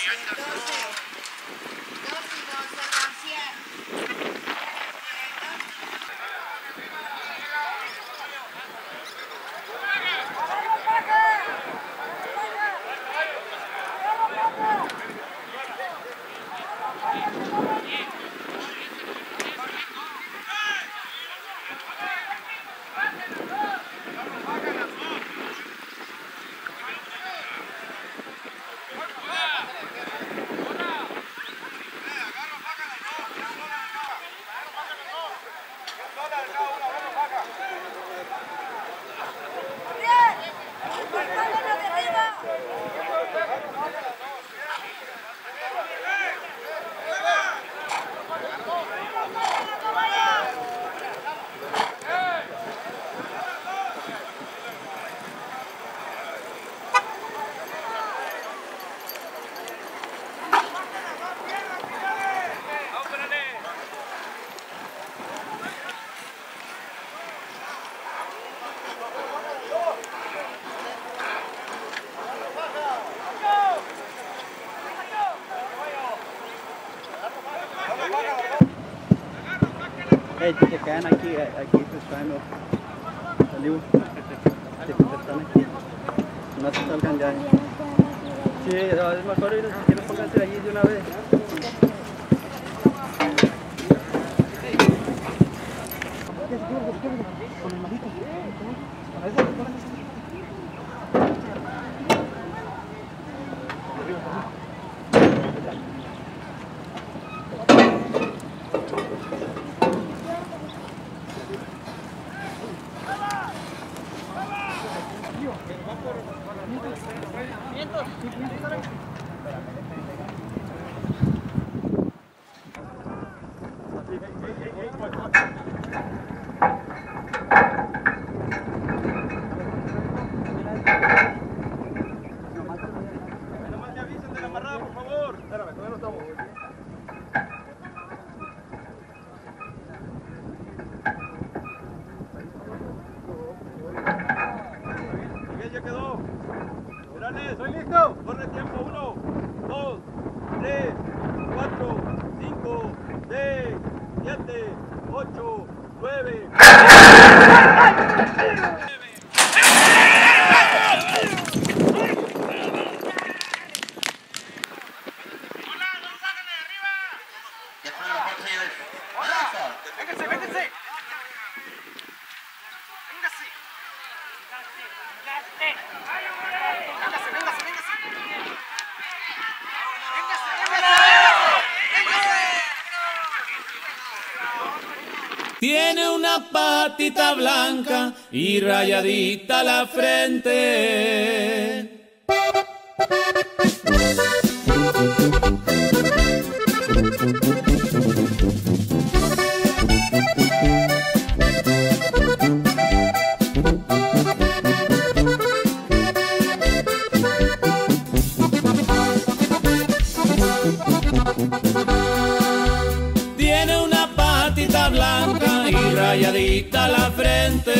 Doce. Doce, doce, doce. Hey, que quedan aquí, aquí pescando. Salió. Se están aquí. No se salgan ya. Sí, es mejor que no pónganse allí de una vez. Entonces 7, 8, 9. Tiene una patita blanca y rayadita la frente. Blanca y rayadita la frente.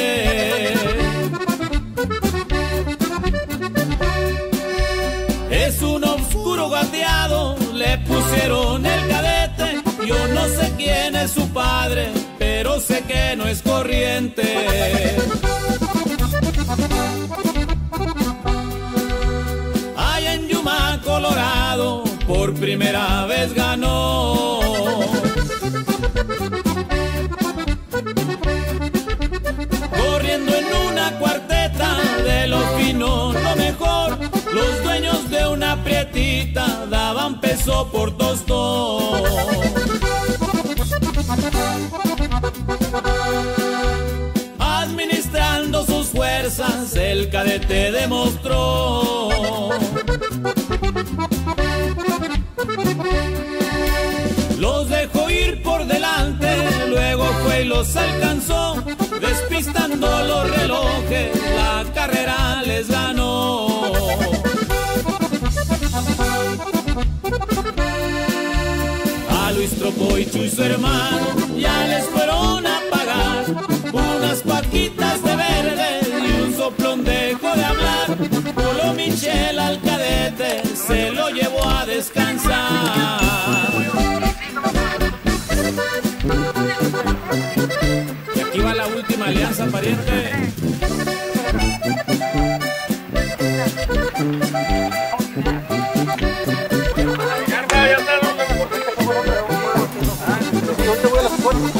Es un oscuro gateado, le pusieron el cadete. Yo no sé quién es su padre, pero sé que no es corriente. Allá en Yuma, Colorado, por primera vez ganó. Daban peso por tostón. Administrando sus fuerzas, el cadete demostró. Los dejó ir por delante, luego fue y los alcanzó, despistando los relojes, Y su hermano ya les fueron a pagar unas paquitas de verde y un soplón dejó de hablar. Polo Michel al cadete se lo llevó a descansar. Y aquí va la última alianza, pariente. Ahora.